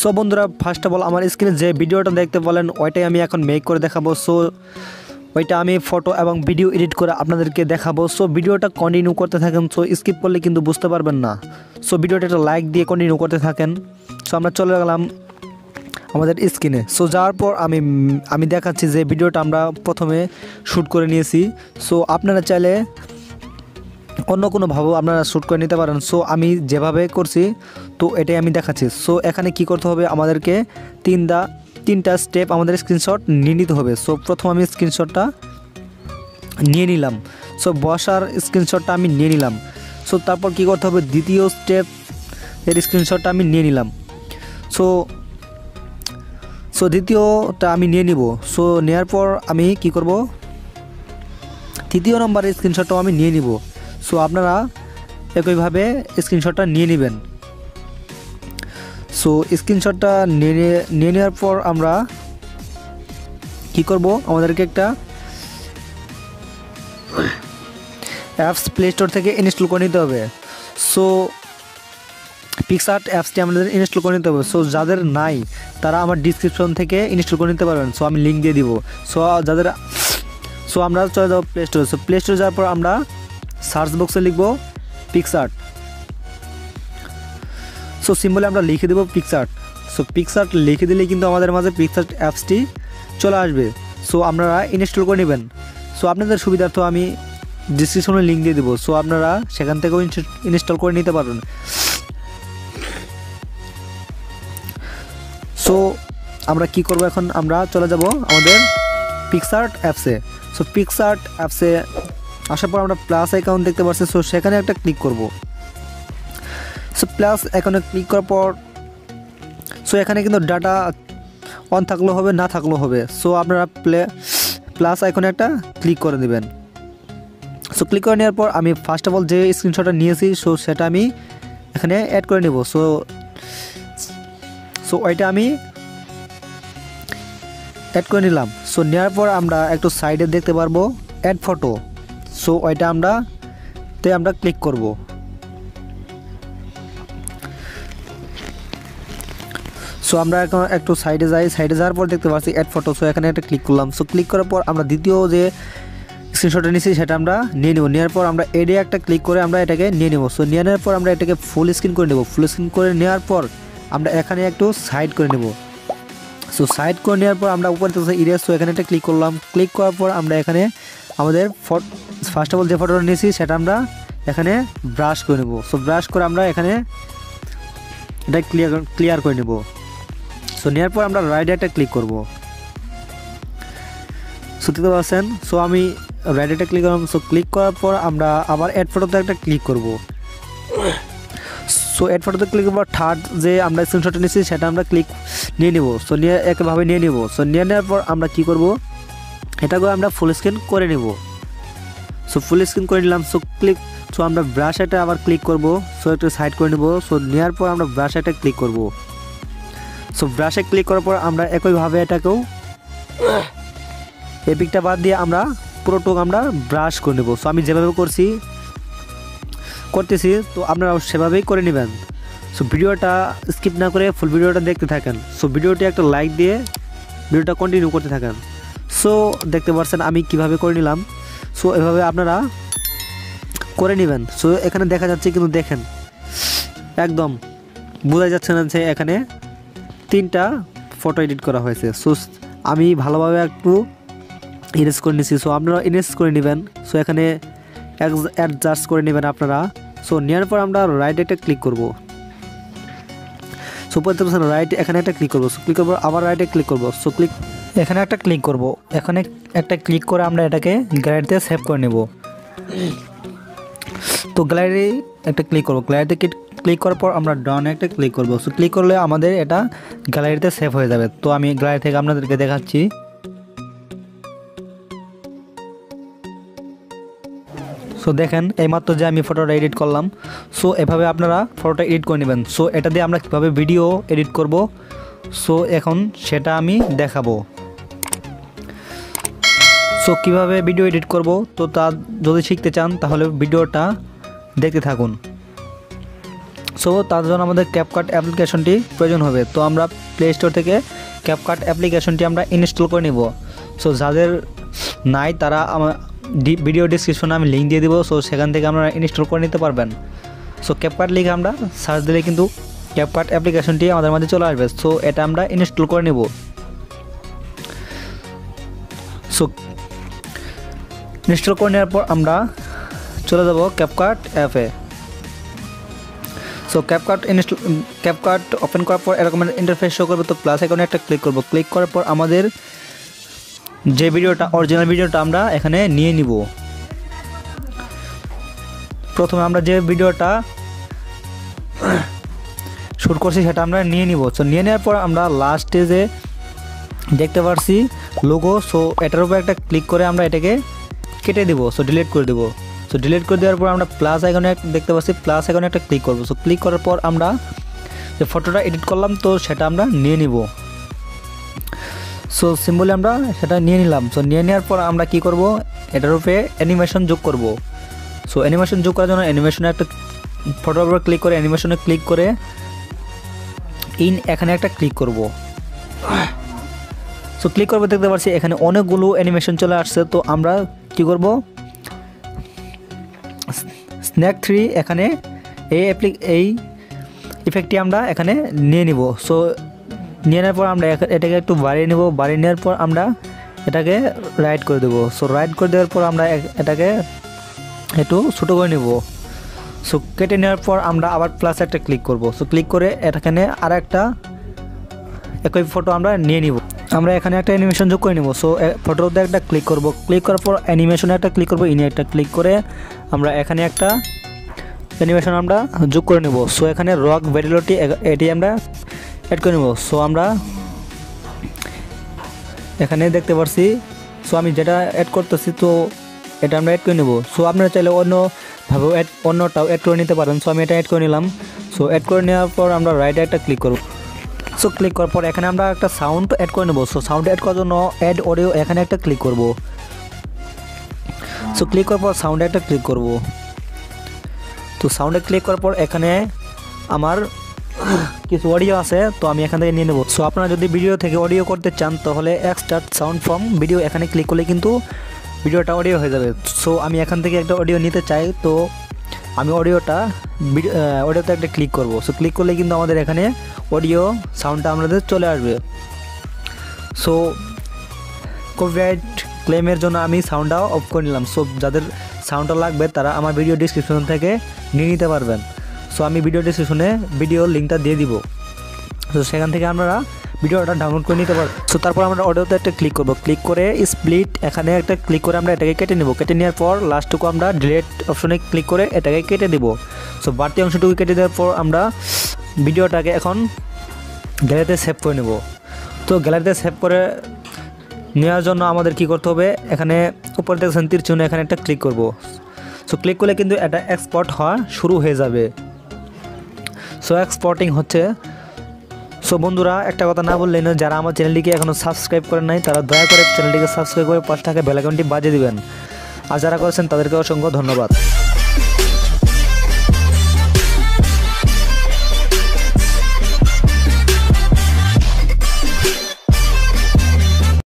So বন্ধুরা first of all আমার স্ক্রিনে যে ভিডিওটা দেখতে বলেন ওইটাই আমি এখন মেক করে দেখাবো সো ওইটা আমি ফটো এবং ভিডিও এডিট করে আপনাদেরকে দেখাবো। সো ভিডিওটা কন্টিনিউ করতে থাকেন সো স্কিপ করলে কিন্তু বুঝতে পারবেন না। সো ভিডিওটা একটা লাইক দিয়ে কন্টিনিউ করতে থাকেন। সো আমরা চলে গেলাম আমাদের স্ক্রিনে সো যাওয়ার পর আমি আমি দেখাচ্ছি যে ভিডিওটা আমরা প্রথমে শ্যুট করে নিয়েছি। সো আপনারা চাইলে অন্য কোনোভাবেও আপনারা শ্যুট করে নিতে পারেন। সো আমি যেভাবে করছি, তো এটাই আমি দেখাচ্ছি। সো এখানে কি করতে হবে আমাদেরকে? তিনটা তিনটা স্টেপ আমাদের স্ক্রিনশট নিয়ে নিতে হবে। সো প্রথম আমি স্ক্রিনশটটা নিয়ে নিলাম। সো বসার স্ক্রিনশটটা আমি নিয়ে নিলাম। সো তারপর কি করতে হবে? দ্বিতীয় স্টেপ এর স্ক্রিনশটটা আমি নিয়ে নিলাম। সো সো দ্বিতীয়টা আমি নিয়ে নিব। সো নেওয়ার পর আমি কি করব? তৃতীয় নম্বরের স্ক্রিনশটটাও আমি নিয়ে নিব। সো আপনারা একইভাবে স্ক্রিনশটটা নিয়ে নেবেন। সো স্ক্রিনশটটা নিয়ে নিয়ে- নেওয়ার পর আমরা কি করব? আমাদেরকে একটা অ্যাপস প্লে স্টোর থেকে ইনস্টল করে নিতে হবে। সো পিকসার্ট অ্যাপসটি আমাদের ইনস্টল করে নিতে হবে। সো, যাদের নাই, তারা আমার ডিসক্রিপশন থেকে ইনস্টল করে নিতে পারবেন। সো, আমি লিঙ্ক দিয়ে দিব। সো, যাদের, সো, আমরা চলে যাব প্লে স্টোরে সো প্লে স্টোরে যাওয়ার পর আমরা সার্চ বক্সে লিখব পিকসার্ট সো সিম্বলে আমরা লিখে দেবো পিকসার্ট সো পিকসার্ট লিখে দিলে কিন্তু আমাদের মাঝে পিকসার্ট অ্যাপসটি চলে আসবে। সো আপনারা ইনস্টল করে নেবেন। সো আপনাদের সুবিধার্থ আমি ডিসক্রিপশনে লিঙ্ক দিয়ে দেবো। সো আপনারা সেখান থেকেও ইনস্টল করে নিতে পারবেন। সো আমরা কি করব এখন? আমরা চলে যাব আমাদের পিকসার্ট অ্যাপসে সো পিকসার্ট অ্যাপসে আসার পর আমরা প্লাস অ্যাকাউন্ট দেখতে পাচ্ছি। সো সেখানে একটা ক্লিক করব। সো প্লাস অ্যাকাউন্টে ক্লিক করার পর সো এখানে কিন্তু ডাটা অন থাকলেও হবে, না থাকলেও হবে। সো আপনারা প্লে প্লাস আইকনে একটা ক্লিক করে দেবেন সো ক্লিক করে নেওয়ার পর আমি ফার্স্ট অফ অল যে স্ক্রিনশটটা নিয়েছি সো সেটা আমি এখানে অ্যাড করে নেব। সো সো ওইটা আমি অ্যাড করে নিলাম। সো নেওয়ার পর আমরা একটু সাইডে দেখতে পারব অ্যাড ফটো সো ওইটা আমরা তে আমরা ক্লিক করব। সো আমরা এখন একটু সাইডে যাই। সাইডে যাওয়ার পর দেখতে পাচ্ছি অ্যাড ফটো সো এখানে একটা ক্লিক করলাম। সো ক্লিক করার পর আমরা দ্বিতীয় যে স্ক্রিনশটটা নিয়েছি, সেটা আমরা নিয়ে নেব। নেওয়ার পর আমরা এডে একটা ক্লিক করে আমরা এটাকে নিয়ে নেব। সো নিয়ে নেওয়ার পর আমরা এটাকে ফুল স্ক্রিন করে নেব। ফুল স্ক্রিন করে নেওয়ার পর আমরা এখানে একটু সাইড করে নেব। সো সাইড করে নেওয়ার পর আমরা উপরে তো ইরেজ সো এখানে একটা ক্লিক করলাম। ক্লিক করার পর আমরা এখানে আমাদের ফার্স্ট অফ অল যে ফটোটা নিয়েছি, সেটা আমরা এখানে ব্রাশ করে নেব। সো ব্রাশ করে আমরা এখানে এটা ক্লিয়ার ক্লিয়ার করে নেব। সো নেওয়ার পর আমরা রাইডে একটা ক্লিক করব। সো দেখতে পাচ্ছেন? সো আমি রাইডে ক্লিক করলাম। সো ক্লিক করার পর আমরা আবার অ্যাড ফটোতে একটা ক্লিক করব। সো অ্যাড ফটোতে ক্লিক করার থার্ড যে আমরা স্ক্রিনশটটা নিয়েছি, সেটা আমরা ক্লিক নিয়ে নেব। সো নিয়ে একভাবে নিয়ে নেব। সো নিয়ে নেওয়ার পর আমরা কি করব? এটাকে আমরা ফুল স্ক্রিন করে নেব। সো ফুল স্ক্রিন করে নিলাম। সো ক্লিক সো আমরা ব্রাশ একটা আবার ক্লিক করব। সো একটু সাইড করে নেব। সো নেওয়ার পর আমরা ব্রাশ একটা ক্লিক করব। সো ব্রাশে ক্লিক করার পর আমরা একইভাবে এটাকেও এপিকটা বাদ দিয়ে আমরা পুরোটুক আমরা ব্রাশ করে নেব। সো আমি যেভাবে করছি, করতেছি, তো আপনারা সেভাবেই করে নেবেন। সো ভিডিওটা স্কিপ না করে ফুল ভিডিওটা দেখতে থাকেন। সো ভিডিওটি একটা লাইক দিয়ে ভিডিওটা কন্টিনিউ করতে থাকেন। সো দেখতে পাচ্ছেন আমি কীভাবে করে নিলাম। সো এভাবে আপনারা করে নেবেন। সো এখানে দেখা যাচ্ছে কিন্তু দেখেন, একদম বোঝা যাচ্ছে না যে এখানে তিনটা ফটো এডিট করা হয়েছে। সো আমি ভালোভাবে একটু ইরেজ করে নিয়েছি সো আপনারা ইরেজ করে নেবেন। সো এখানে অ্যাডজাস্ট করে নেবেন আপনারা। সো নেওয়ার পর আমরা রাইট একটা ক্লিক করব। সো বলতে পারছেন রাইট এখানে একটা ক্লিক করব। সো ক্লিক করব, আবার রাইটে ক্লিক করব। সো ক্লিক এখানে একটা ক্লিক করব। এখানে একটা ক্লিক করে আমরা এটাকে গ্যালারিতে সেভ করে নেব। তো গ্যালারি একটা ক্লিক করব। গ্যালারিতে ক্লিক করার পর আমরা ডাউনে একটা ক্লিক করব। সো ক্লিক করলে আমাদের এটা গ্যালারিতে সেভ হয়ে যাবে। তো আমি গ্যালারি থেকে আপনাদেরকে দেখাচ্ছি। সো দেখেন, এইমাত্র যে আমি ফটোটা এডিট করলাম। সো এভাবে আপনারা ফটোটা এডিট করে নেবেন। সো এটা দিয়ে আমরা কীভাবে ভিডিও এডিট করব? সো এখন সেটা আমি দেখাবো। সো কীভাবে ভিডিও এডিট করব? তো তা যদি শিখতে চান, তাহলে ভিডিওটা দেখতে থাকুন। সো তার জন্য আমাদের ক্যাপকাট অ্যাপ্লিকেশনটি প্রয়োজন হবে। তো আমরা প্লে স্টোর থেকে ক্যাপকাট অ্যাপ্লিকেশনটি আমরা ইনস্টল করে নিব। সো যাদের নাই তারা আমার ভিডিও ডিসক্রিপশনে আমি লিঙ্ক দিয়ে দিব। সো সেখান থেকে আপনারা ইনস্টল করে নিতে পারবেন। সো ক্যাপকাট লিখে আমরা সার্চ দিলে কিন্তু ক্যাপকাট অ্যাপ্লিকেশনটি আমাদের মাঝে চলে আসবে। সো এটা আমরা ইনস্টল করে নেব। সো ইনস্টল করে নেওয়ার পর আমরা চলে যাব ক্যাপকাট অ্যাপে so CapCut install CapCut open করার পর এরকম ইন্টারফেস শো করবে, তো প্লাস এখানে একটা ক্লিক করব। ক্লিক করার পর আমাদের যে ভিডিওটা অরিজিনাল ভিডিওটা আমরা এখানে নিয়ে নিব। প্রথমে আমরা যে ভিডিওটা শ্যুট করছি, সেটা আমরা নিয়ে নিব। সো নিয়ে নেওয়ার পর আমরা লাস্টে যে দেখতে পারছি লোগো সো এটার উপর একটা ক্লিক করে আমরা এটাকে কেটে দিব। সো ডিলিট করে দেবো। সো ডিলিট করে দেওয়ার পর আমরা প্লাস আইকনে দেখতে পাচ্ছি প্লাস আইকনে একটা ক্লিক করব। সো ক্লিক করার পর আমরা যে ফটোটা এডিট করলাম, তো সেটা আমরা নিয়ে নিব। সো সিম্বলে আমরা সেটা নিয়ে নিলাম। সো নিয়ে নেওয়ার পর আমরা কি করব? এটার উপরে অ্যানিমেশন যোগ করব। সো অ্যানিমেশন যোগ করার জন্য অ্যানিমেশনে একটা ফটোর উপর ক্লিক করে অ্যানিমেশনে ক্লিক করে ইন এখানে একটা ক্লিক করব। সো ক্লিক করবে, দেখতে পাচ্ছি এখানে অনেকগুলো অ্যানিমেশন চলে আসছে। তো আমরা কি করব? স্ন্যাক থ্রি এখানে এই অ্যাপ্লি এই ইফেক্টটি আমরা এখানে নিয়ে নিব। সো নিয়ে নেওয়ার পর আমরা এটাকে একটু বাড়িয়ে নেব। বাড়িয়ে নেওয়ার পর আমরা এটাকে রাইট করে দেবো। সো রাইট করে দেওয়ার পর আমরা এটাকে একটু ছোটো করে নেব। সো কেটে নেওয়ার পর আমরা আবার প্লাস একটা ক্লিক করব। সো ক্লিক করে এটাখানে আর একটা একই ফটো আমরা নিয়ে নিব। আমরা এখানে একটা অ্যানিমেশন যোগ করে নিব। সো ফটোতে একটা ক্লিক করব। ক্লিক করার পর অ্যানিমেশনে একটা ক্লিক করব ইনি একটা ক্লিক করে আমরা এখানে একটা অ্যানিমেশন আমরা যোগ করে নেব। সো এখানে রক ভ্যারিলোটি এটি আমরা অ্যাড করে নেব। সো আমরা এখানে দেখতে পারছি। সো আমি যেটা অ্যাড করতেছি, তো এটা আমরা অ্যাড করে নেব। সো আপনারা চাইলে অন্যভাবে অ্যাড অন্যটাও অ্যাড করে নিতে পারেন। সো আমি এটা অ্যাড করে নিলাম। সো অ্যাড করে নেওয়ার পর আমরা রাইটে একটা ক্লিক করব। সো ক্লিক করার পর এখানে আমরা একটা সাউন্ড অ্যাড করে নেব। সো সাউন্ড অ্যাড করার জন্য অ্যাড অডিও এখানে একটা ক্লিক করব। সো ক্লিক করার পর সাউন্ডে একটা ক্লিক করব। তো সাউন্ডে ক্লিক করার পর এখানে আমার কিছু অডিও আছে, তো আমি এখান থেকে নিয়ে নেব। সো আপনারা যদি ভিডিও থেকে অডিও করতে চান, তাহলে এক্সট্রা সাউন্ড ফ্রম ভিডিও এখানে ক্লিক করলে কিন্তু ভিডিওটা অডিও হয়ে যাবে। সো আমি এখান থেকে একটা অডিও নিতে চাই, তো আমি অডিওটা অডিওতে একটা ক্লিক করব। সো ক্লিক করলে কিন্তু আমাদের এখানে অডিও সাউন্ডটা আমাদের চলে আসবে। সো কপিরাইট ক্লেমের জন্য আমি সাউন্ডটা অফ করে নিলাম। সো যাদের সাউন্ডটা লাগবে, তারা আমার ভিডিও ডিসক্রিপশন থেকে নিয়ে নিতে পারবেন। সো আমি ভিডিও ডিসক্রিপশনে ভিডিও লিঙ্কটা দিয়ে দিব। তো সেখান থেকে আপনারা ভিডিওটা ডাউনলোড করে নিতে পারবেন সো তারপর আমরা অডিওতে একটা ক্লিক করব। ক্লিক করে স্প্লিট এখানে একটা ক্লিক করে আমরা এটাকে কেটে নেব। কেটে নেওয়ার পর লাস্টটুকু আমরা ডিলেট অপশনে ক্লিক করে এটাকে কেটে দেব। সো বাড়তি অংশটুকু কেটে দেওয়ার পর আমরা ভিডিওটাকে এখন গ্যালারিতে সেভ করে নেব। তো গ্যালারিতে সেভ করে নেওয়ার জন্য আমাদের কি করতে হবে? এখানে উপরে দেখছেন তীর চিহ্ন এখানে একটা ক্লিক করব। সো ক্লিক করলে কিন্তু এটা এক্সপোর্ট হওয়া শুরু হয়ে যাবে। সো এক্সপোর্টিং হচ্ছে সো বন্ধুরা, একটা কথা না বললেন যারা আমার চ্যানেলটিকে এখনও সাবস্ক্রাইব করেন নাই, তারা দয়া করে চ্যানেলটিকে সাবস্ক্রাইব করে পাশে থাকা বেলাকনটি বাজিয়ে দেবেন। আর যারা করেছেন, তাদেরকে অসংখ্য ধন্যবাদ।